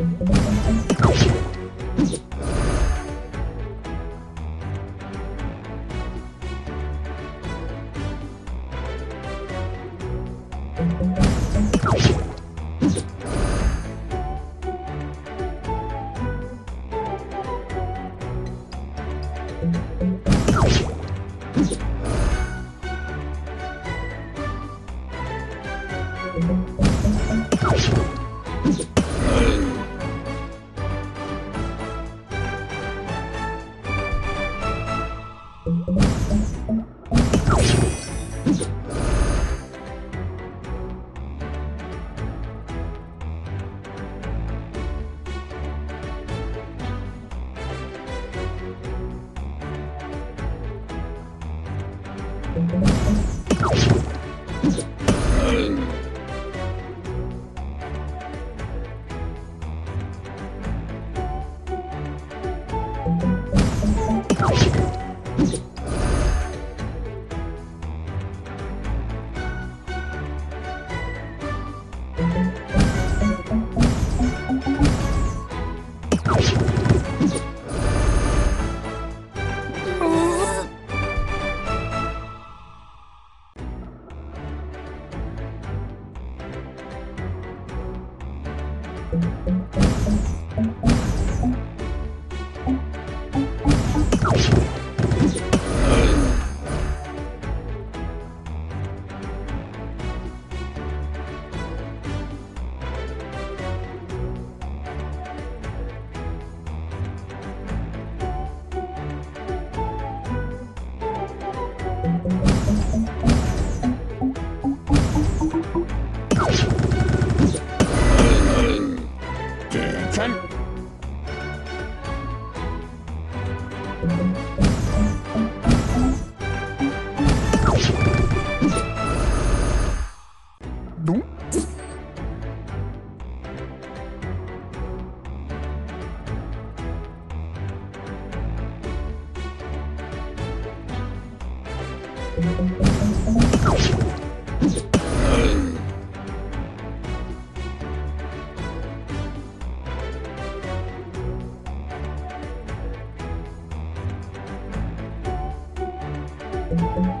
you. Let's go. caralho. Dum. Thank you